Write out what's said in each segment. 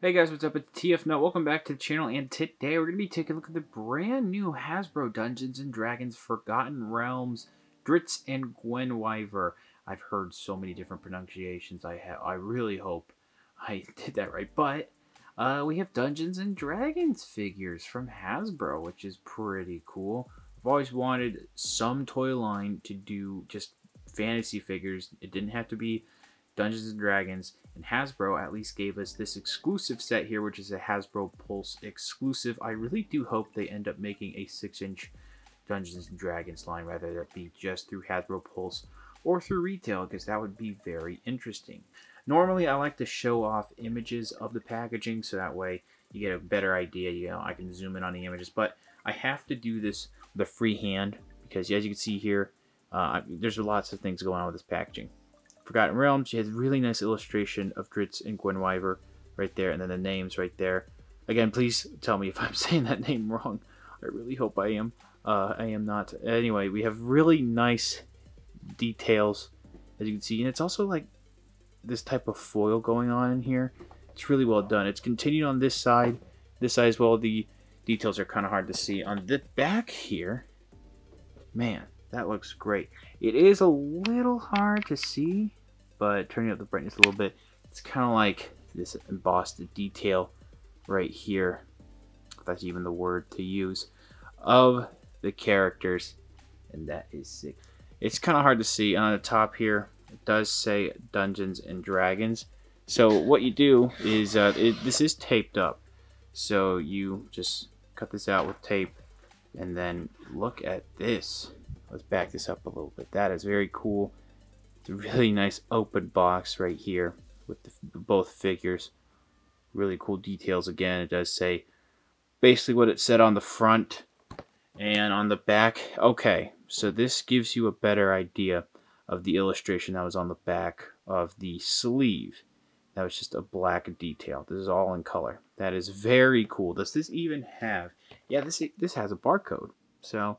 Hey guys, what's up? It's TF Nut. Welcome back to the channel, and today we're going to be taking a look at the brand new Hasbro Dungeons & Dragons Forgotten Realms Dritz and Guenhwyvar. I've heard so many different pronunciations. I have. I really hope I did that right. But uh, we have Dungeons & Dragons figures from Hasbro, which is pretty cool. I've always wanted some toy line to do just fantasy figures. It didn't have to be Dungeons and Dragons, and Hasbro at least gave us this exclusive set here, which is a Hasbro Pulse exclusive. I really do hope they end up making a 6-inch Dungeons and Dragons line, rather that be just through Hasbro Pulse or through retail, because that would be very interesting. Normally, I like to show off images of the packaging, so that way you get a better idea. You know, I can zoom in on the images, but I have to do this with a free hand, because as you can see here, uh, there's lots of things going on with this packaging. Forgotten Realms, she has really nice illustration of Drizzt and Guenhwyvar right there, and then the names right there. Again, please tell me if I'm saying that name wrong. I really hope I am. Uh, I am not. Anyway, we have really nice details, as you can see, and it's also like this type of foil going on in here. It's really well done. It's continued on this side. This side as well, the details are kind of hard to see. On the back here, man, that looks great. It is a little hard to see but turning up the brightness a little bit, it's kind of like this embossed detail right here, if that's even the word to use, of the characters, and that is sick. It's kind of hard to see on the top here. It does say Dungeons and Dragons. So what you do is, uh, it, this is taped up. So you just cut this out with tape, and then look at this. Let's back this up a little bit. That is very cool. Really nice open box right here with the, both figures. Really cool details again. It does say basically what it said on the front and on the back. Okay, so this gives you a better idea of the illustration that was on the back of the sleeve. That was just a black detail. This is all in color. That is very cool. Does this even have... Yeah, this this has a barcode. So,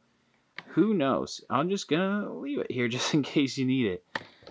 who knows? I'm just going to leave it here just in case you need it.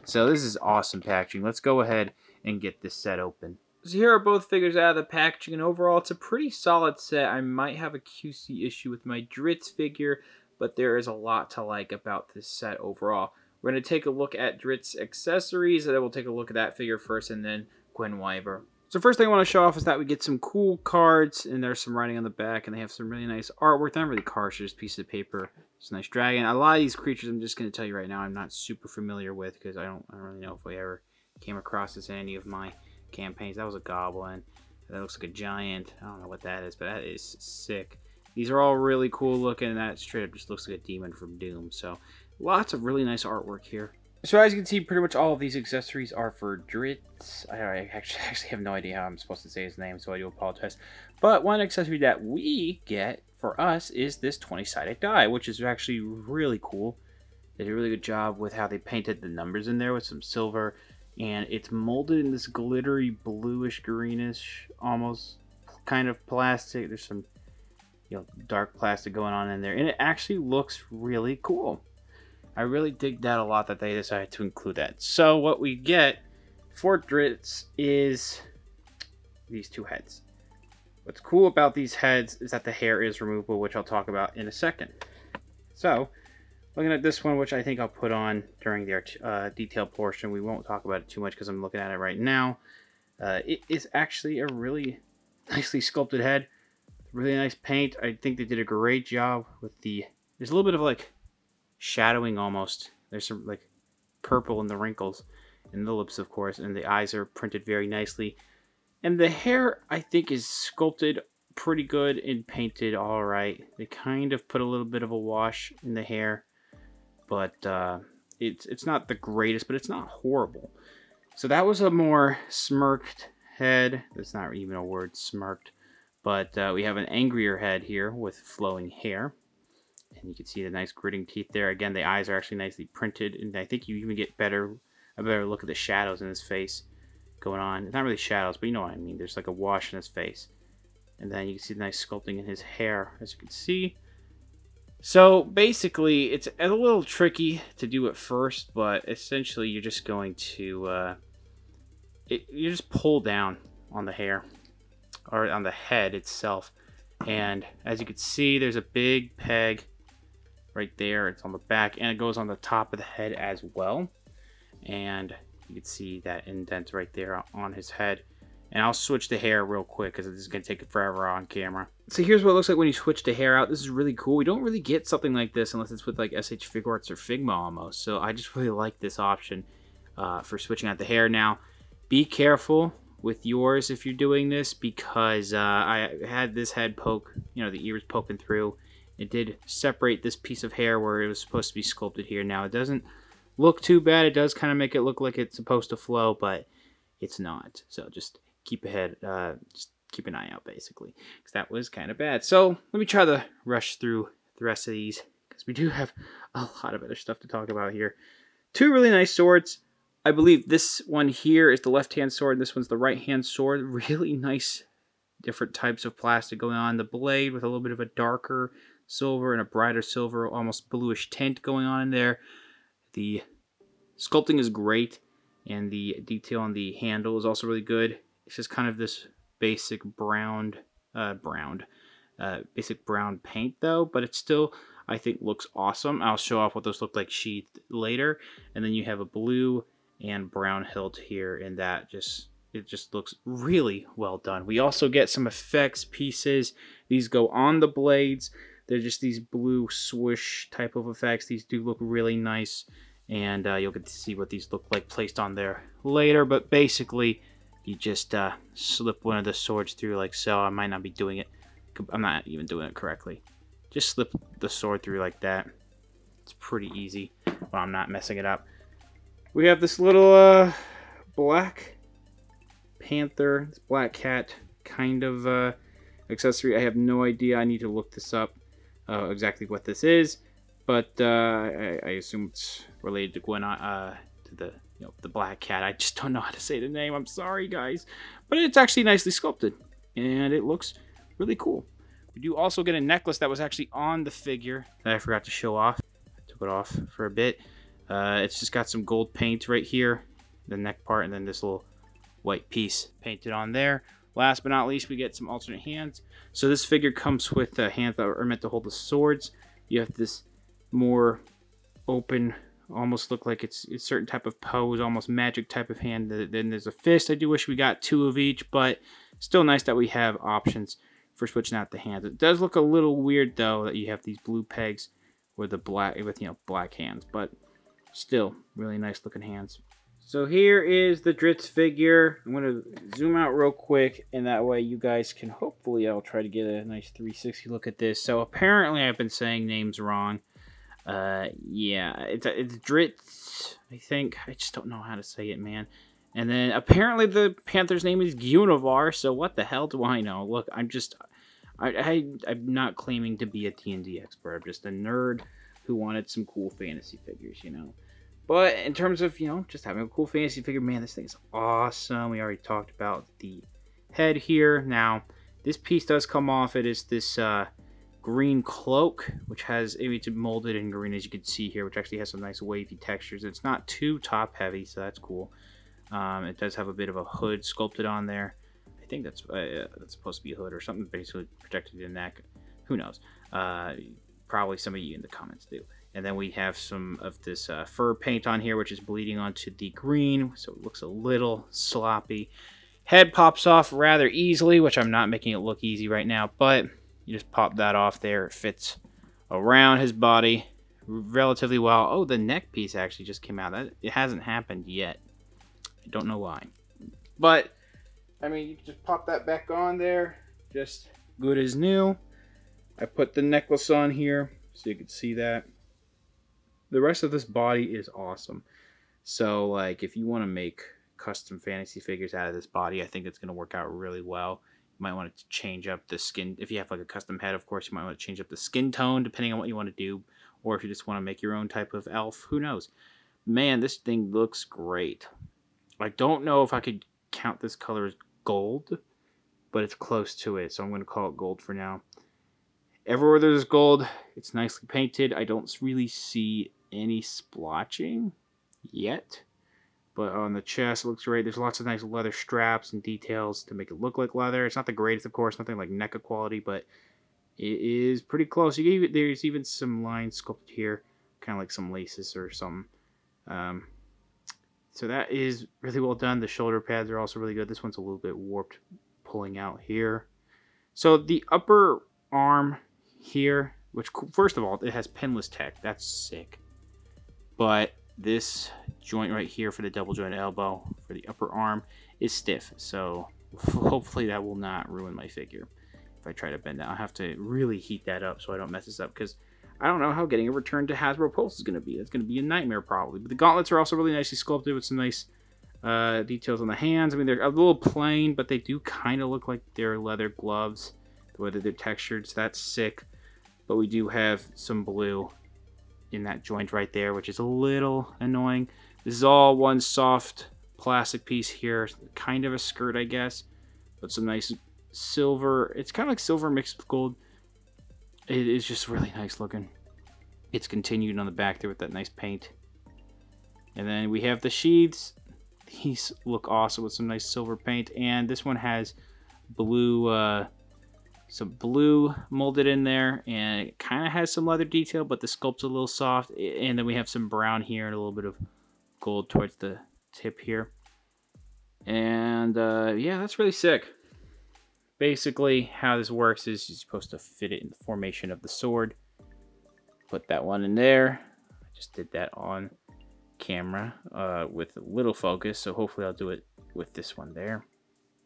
So this is awesome packaging. Let's go ahead and get this set open. So here are both figures out of the packaging, and overall it's a pretty solid set. I might have a QC issue with my Dritz figure, but there is a lot to like about this set overall. We're going to take a look at Dritz accessories, and then we'll take a look at that figure first, and then Guenhwyvar. So first thing I want to show off is that we get some cool cards, and there's some writing on the back, and they have some really nice artwork. They're not really cards, just pieces of paper. It's a nice dragon. A lot of these creatures, I'm just going to tell you right now, I'm not super familiar with, because I don't, I don't really know if we ever came across this in any of my campaigns. That was a goblin. That looks like a giant. I don't know what that is, but that is sick. These are all really cool looking, that straight up just looks like a demon from Doom. So lots of really nice artwork here. So as you can see, pretty much all of these accessories are for Drizzt. I actually, actually have no idea how I'm supposed to say his name, so I do apologize. But one accessory that we get for us is this 20-sided die, which is actually really cool. They did a really good job with how they painted the numbers in there with some silver. And it's molded in this glittery bluish greenish almost kind of plastic. There's some you know dark plastic going on in there. And it actually looks really cool. I really dig that a lot that they decided to include that. So what we get for Drizzt is these two heads. What's cool about these heads is that the hair is removable, which I'll talk about in a second. So, looking at this one, which I think I'll put on during the uh, detail portion, we won't talk about it too much because I'm looking at it right now. Uh, it is actually a really nicely sculpted head. Really nice paint. I think they did a great job with the... There's a little bit of like shadowing almost. There's some like purple in the wrinkles and the lips, of course, and the eyes are printed very nicely. And the hair, I think, is sculpted pretty good and painted all right. They kind of put a little bit of a wash in the hair, but uh, it's it's not the greatest, but it's not horrible. So that was a more smirked head. That's not even a word, smirked. But uh, we have an angrier head here with flowing hair. And you can see the nice gritting teeth there. Again, the eyes are actually nicely printed, and I think you even get better a better look at the shadows in his face going on. It's not really shadows, but you know what I mean. There's like a wash in his face. And then you can see the nice sculpting in his hair, as you can see. So basically, it's a little tricky to do it first, but essentially you're just going to, uh, it, you just pull down on the hair. or on the head itself. And as you can see, there's a big peg right there. It's on the back and it goes on the top of the head as well. And you can see that indent right there on his head. And I'll switch the hair real quick because this is going to take forever on camera. So here's what it looks like when you switch the hair out. This is really cool. We don't really get something like this unless it's with like SH Figuarts or Figma almost. So I just really like this option uh, for switching out the hair. Now, be careful with yours if you're doing this because uh, I had this head poke, you know, the ears poking through. It did separate this piece of hair where it was supposed to be sculpted here. Now, it doesn't look too bad. It does kind of make it look like it's supposed to flow, but it's not. So just keep ahead, uh, just keep an eye out basically, because that was kind of bad. So let me try to rush through the rest of these, because we do have a lot of other stuff to talk about here. Two really nice swords. I believe this one here is the left-hand sword, this one's the right-hand sword. Really nice different types of plastic going on. The blade with a little bit of a darker silver and a brighter silver, almost bluish tint going on in there. The sculpting is great, and the detail on the handle is also really good. It's just kind of this basic brown, uh, brown, uh, basic brown paint though, but it still, I think, looks awesome. I'll show off what those look like sheathed later. And then you have a blue and brown hilt here, and that just it just looks really well done. We also get some effects pieces. These go on the blades. They're just these blue swoosh type of effects. These do look really nice, and uh, you'll get to see what these look like placed on there later. But basically, you just uh, slip one of the swords through like so. I might not be doing it. I'm not even doing it correctly. Just slip the sword through like that. It's pretty easy. Well, I'm not messing it up. We have this little uh, black panther, this black cat kind of uh, accessory. I have no idea. I need to look this up uh, exactly what this is, but uh, I, I, assume it's related to Gwen, uh, to the you know, the black cat. I just don't know how to say the name. I'm sorry, guys. But it's actually nicely sculpted, and it looks really cool. We do also get a necklace that was actually on the figure that I forgot to show off. I took it off for a bit. Uh, it's just got some gold paint right here, the neck part, and then this little white piece painted on there. Last but not least, we get some alternate hands. So this figure comes with uh, hands that are meant to hold the swords. You have this more open almost look like it's a certain type of pose, almost magic type of hand. Then there's a fist. I do wish we got two of each, but still nice that we have options for switching out the hands. It does look a little weird though that you have these blue pegs with the black with you know black hands, but still really nice looking hands. So here is the Dritz figure. I'm going to zoom out real quick, and that way you guys can hopefully, I'll try to get a nice 360 look at this. So apparently I've been saying names wrong. Uh, yeah, it's it's Dritz, I think. I just don't know how to say it, man. And then apparently the Panther's name is Guinevere, so what the hell do I know? Look, I'm just, I, I I'm not claiming to be a D&D expert. I'm just a nerd who wanted some cool fantasy figures, you know. But in terms of, you know, just having a cool fantasy figure, man, this thing is awesome. We already talked about the head here. Now, this piece does come off. It is this uh, green cloak, which has it's molded in green as you can see here, which actually has some nice wavy textures. It's not too top heavy, so that's cool. Um, it does have a bit of a hood sculpted on there. I think that's uh, that's supposed to be a hood or something basically protecting the neck. Who knows? Uh, probably some of you in the comments do. And then we have some of this uh, fur paint on here, which is bleeding onto the green, so it looks a little sloppy. Head pops off rather easily, which I'm not making it look easy right now, but you just pop that off there. It fits around his body relatively well. Oh, the neck piece actually just came out. That It hasn't happened yet. I don't know why. But, I mean, you can just pop that back on there. Just good as new. I put the necklace on here so you can see that. The rest of this body is awesome. So, like, if you want to make custom fantasy figures out of this body, I think it's going to work out really well You might want to change up the skin. If you have like a custom head, of course, you might want to change up the skin tone depending on what you want to do. Or if you just want to make your own type of elf, who knows? Man, this thing looks great. I don't know if I could count this color as gold, but it's close to it, so I'm going to call it gold for now. Everywhere there's gold, it's nicely painted. I don't really see any splotching yet, But on the chest, it looks great. There's lots of nice leather straps and details to make it look like leather. It's not the greatest, of course, nothing like NECA quality, but it is pretty close. You there's even some lines sculpted here, kind of like some laces or something. Um, so that is really well done. The shoulder pads are also really good. This one's a little bit warped pulling out here. So the upper arm here, which first of all, it has pinless tech. That's sick. But this joint right here for the double joint elbow for the upper arm is stiff. So hopefully that will not ruin my figure if I try to bend that. I'll have to really heat that up so I don't mess this up because I don't know how getting a return to Hasbro Pulse is going to be. It's going to be a nightmare probably. But the gauntlets are also really nicely sculpted with some nice uh, details on the hands. I mean, they're a little plain, but they do kind of look like they're leather gloves. That they're textured, so that's sick. But we do have some blue in that joint right there, which is a little annoying. This is all one soft plastic piece here. Kind of a skirt, I guess. But some nice silver. It's kind of like silver mixed with gold it is just really nice looking. It's continued on the back there with that nice paint. And then we have the sheaths. These look awesome with some nice silver paint. And this one has blue, uh, some blue molded in there. And it kind of has some leather detail, but the sculpt's a little soft. And then we have some brown here and a little bit of gold towards the tip here. And uh, yeah, that's really sick basically how this works is you're supposed to fit it in the formation of the sword. Put that one in there. I just did that on camera uh, with a little focus, so hopefully I'll do it with this one there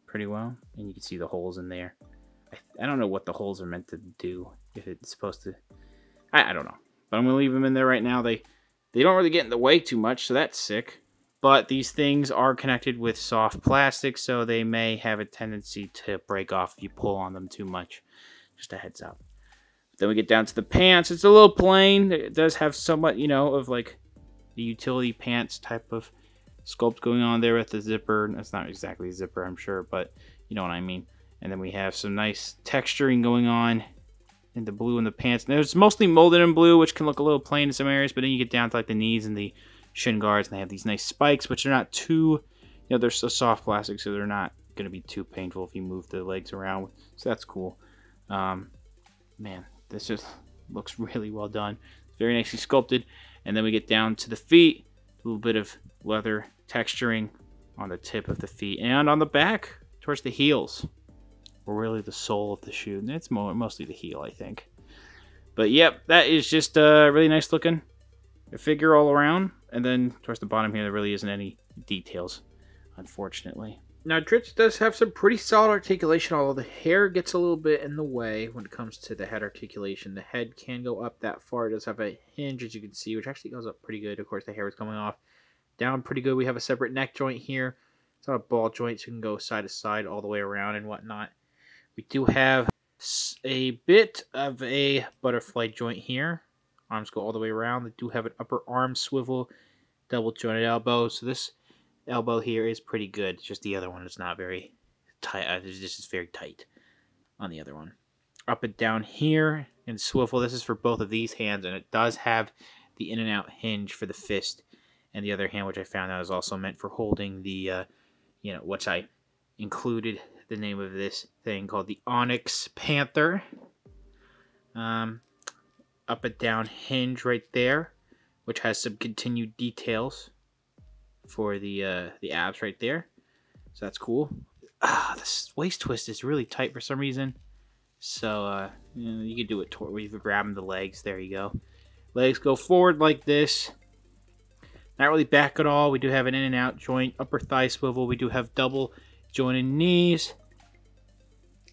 pretty well. And you can see the holes in there. I, don't know what the holes are meant to do, if it's supposed to... I, I don't know. But I'm to leave them in there right now. They, they don't really get in the way too much, so that's sick but these things are connected with soft plastic, so they may have a tendency to break off if you pull on them too much. Just a heads up. Then we get down to the pants. It's a little plain. It does have somewhat, you know, of like the utility pants type of sculpt going on there with the zipper. That's not exactly a zipper, I'm sure, but you know what I mean. And then we have some nice texturing going on in the blue in the pants. And it's mostly molded in blue, which can look a little plain in some areas, but then you get down to like the knees and the shin guards, and they have these nice spikes, which are not too, you know, they're so soft plastic, so they're not going to be too painful if you move the legs around. So that's cool. Um, man, this just looks really well done. Very nicely sculpted. And then we get down to the feet, a little bit of leather texturing on the tip of the feet and on the back towards the heels, really the sole of the shoe. And It's mostly the heel, I think. But yep, that is just uh, really nice looking figure all around. And then towards the bottom here, there really isn't any details, unfortunately. Now, Dritz does have some pretty solid articulation, although the hair gets a little bit in the way when it comes to the head articulation. The head can go up that far. It does have a hinge, as you can see, which actually goes up pretty good. Of course, the hair is coming off down pretty good. We have a separate neck joint here. It's not a ball joint, so you can go side to side all the way around and whatnot. We do have a bit of a butterfly joint here Arms go all the way around. They do have an upper arm swivel, double jointed elbow. So this elbow here is pretty good. It's just the other one is not very tight. Uh, this is very tight on the other one. Up and down here and swivel. This is for both of these hands, and it does have the in and out hinge for the fist. And the other hand, which I found out is also meant for holding the, uh, you know, which I included the name of this thing called the Onyx Panther. Um, up and down hinge right there, which has some continued details for the uh, the abs right there. So that's cool. Ah, this waist twist is really tight for some reason. So uh, you, know, you can do it toward where grabbing the legs. There you go. Legs go forward like this. Not really back at all. We do have an in and out joint, upper thigh swivel. We do have double jointed knees.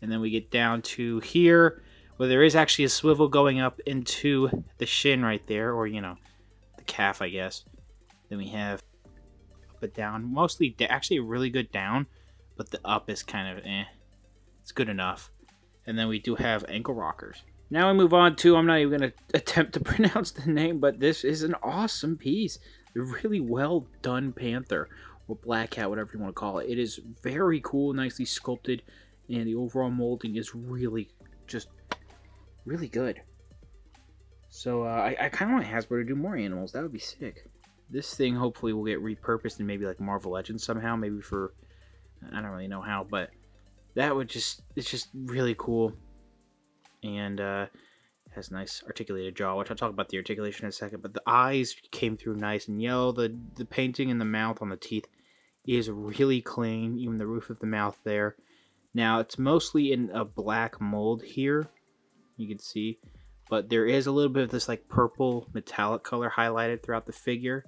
And then we get down to here where there is actually a swivel going up into the shin right there, or, you know, the calf, I guess. Then we have up and down. Mostly, actually a really good down, but the up is kind of eh. It's good enough. And then we do have ankle rockers. Now we move on to, I'm not even going to attempt to pronounce the name, but this is an awesome piece. Really well done panther, or black cat, whatever you want to call it. It is very cool, nicely sculpted, and the overall molding is really just really good. So uh, I, I kind of want Hasbro to do more animals. That would be sick. this thing hopefully will get repurposed in maybe like Marvel Legends somehow, maybe for I don't really know how, but that would just it's just really cool. And uh has nice articulated jaw, which I'll talk about the articulation in a second, but the eyes came through nice and yellow. The the painting in the mouth on the teeth is really clean, even the roof of the mouth there. Now it's mostly in a black mold here, you can see, but there is a little bit of this like purple metallic color highlighted throughout the figure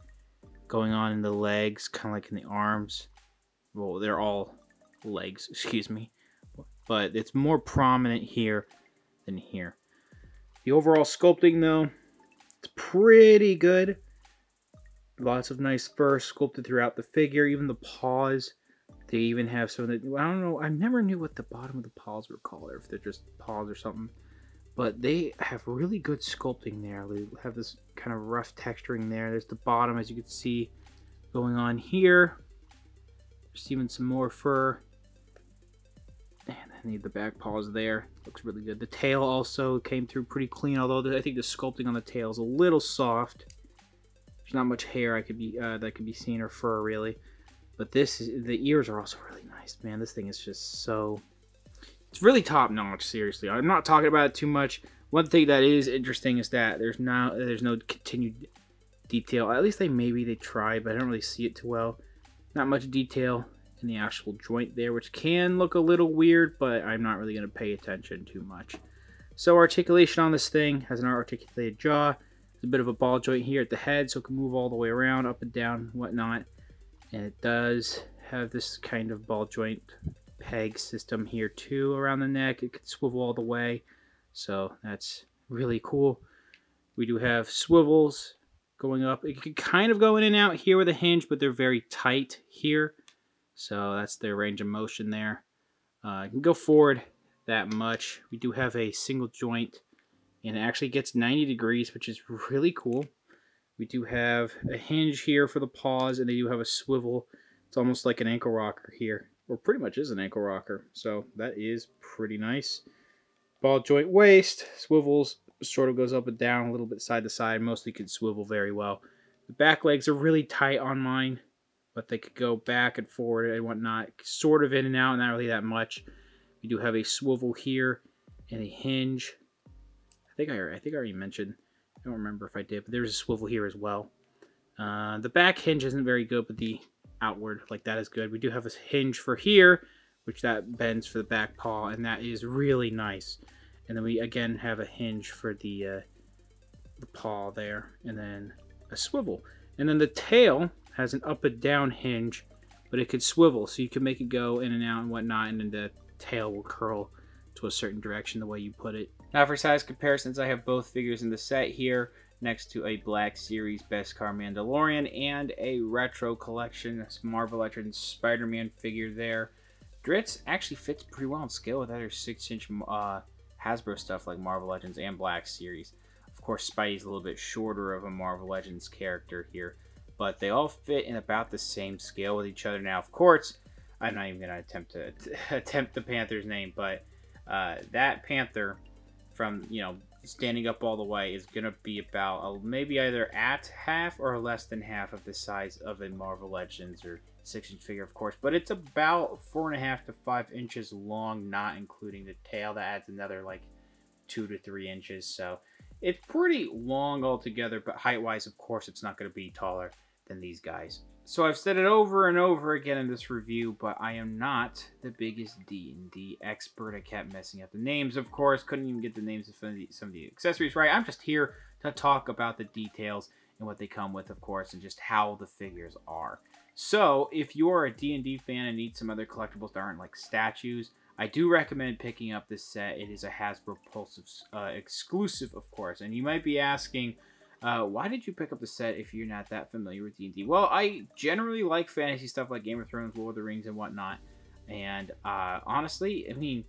going on in the legs, kind of like in the arms. Well, they're all legs, excuse me, but it's more prominent here than here. The overall sculpting, though, it's pretty good. Lots of nice fur sculpted throughout the figure, even the paws. They even have some the, I don't know, I never knew what the bottom of the paws were called, or if they're just paws or something. But they have really good sculpting there. They have this kind of rough texturing there. There's the bottom, as you can see, going on here. There's even some more fur And I need the back paws there. Looks really good. The tail also came through pretty clean, although I think the sculpting on the tail is a little soft. There's not much hair I could be uh, that could be seen or fur really. But this is the ears are also really nice, man. This thing is just so it's really top notch. Seriously, I'm not talking about it too much. One thing that is interesting is that there's now there's no continued detail. At least they maybe they try, but I don't really see it too well. Not much detail in the actual joint there, which can look a little weird, but I'm not really going to pay attention too much. So articulation on this thing has an articulated jaw. There's a bit of a ball joint here at the head, so it can move all the way around, up and down, whatnot. And it does have this kind of ball joint peg system here too around the neck. It can swivel all the way, so that's really cool. We do have swivels going up. It can kind of go in and out here with a hinge, but they're very tight here. So that's the range of motion there. Uh, can go forward that much. We do have a single joint and it actually gets 90 degrees, which is really cool. We do have a hinge here for the paws and they do have a swivel. It's almost like an ankle rocker here, or pretty much is an ankle rocker. So that is pretty nice. Ball joint waist, swivels, sort of goes up and down a little bit side to side. Mostly can swivel very well. The back legs are really tight on mine but they could go back and forward and whatnot, sort of in and out, not really that much. We do have a swivel here and a hinge. I think I, I think I already mentioned. I don't remember if I did, but there's a swivel here as well. Uh, the back hinge isn't very good, but the outward, like that is good. We do have a hinge for here, which that bends for the back paw, and that is really nice. And then we again have a hinge for the uh, the paw there, and then a swivel. And then the tail has an up and down hinge, but it could swivel, so you can make it go in and out and whatnot, and then the tail will curl to a certain direction the way you put it. Now for size comparisons, I have both figures in the set here next to a Black Series Beskar Mandalorian and a Retro Collection Marvel Legends Spider-Man figure there. Dritz actually fits pretty well in scale with other 6-inch uh, Hasbro stuff like Marvel Legends and Black Series. Of course, Spidey's a little bit shorter of a Marvel Legends character here but they all fit in about the same scale with each other. Now, of course, I'm not even going to attempt to attempt the Panther's name, but uh, that Panther from, you know, standing up all the way is going to be about a, maybe either at half or less than half of the size of a Marvel Legends or six inch figure, of course. But it's about four and a half to five inches long, not including the tail. That adds another like two to three inches. So it's pretty long altogether, but height wise, of course, it's not going to be taller than these guys. So I've said it over and over again in this review, but I am not the biggest D&D expert. I kept messing up the names, of course. Couldn't even get the names of some of the, accessories right. I'm just here to talk about the details and what they come with, of course, and just how the figures are. So, if you're a D&D fan and need some other collectibles that aren't like statues, I do recommend picking up this set. It is a Hasbro Pulse uh, exclusive, of course. And you might be asking, uh, why did you pick up the set if you're not that familiar with D&D? Well, I generally like fantasy stuff like Game of Thrones, Lord of the Rings, and whatnot. And uh, honestly, I mean,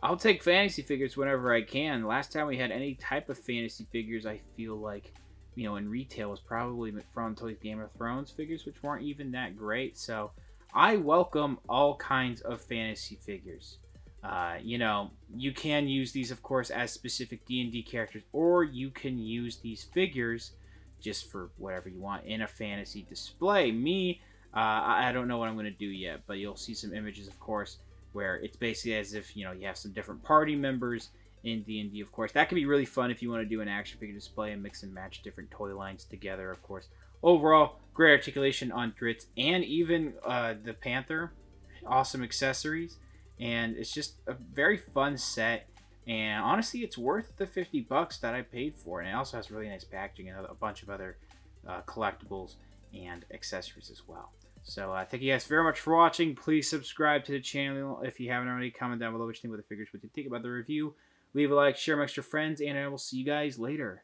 I'll take fantasy figures whenever I can. Last time we had any type of fantasy figures, I feel like, you know, in retail was probably from Game of Thrones figures, which weren't even that great. So I welcome all kinds of fantasy figures. Uh, you know, you can use these, of course, as specific D&D characters, or you can use these figures just for whatever you want in a fantasy display. Me, uh, I don't know what I'm going to do yet, but you'll see some images, of course, where it's basically as if you know you have some different party members in D&D, of course. That can be really fun if you want to do an action figure display and mix and match different toy lines together, of course. Overall, great articulation on Drizzt and even uh, the Panther. Awesome accessories. And it's just a very fun set. And honestly, it's worth the 50 bucks that I paid for. And it also has really nice packaging and a bunch of other uh, collectibles and accessories as well. So uh, thank you guys very much for watching. Please subscribe to the channel if you haven't already. Comment down below which think about the figures, what you think about the review. Leave a like, share with your friends, and I will see you guys later.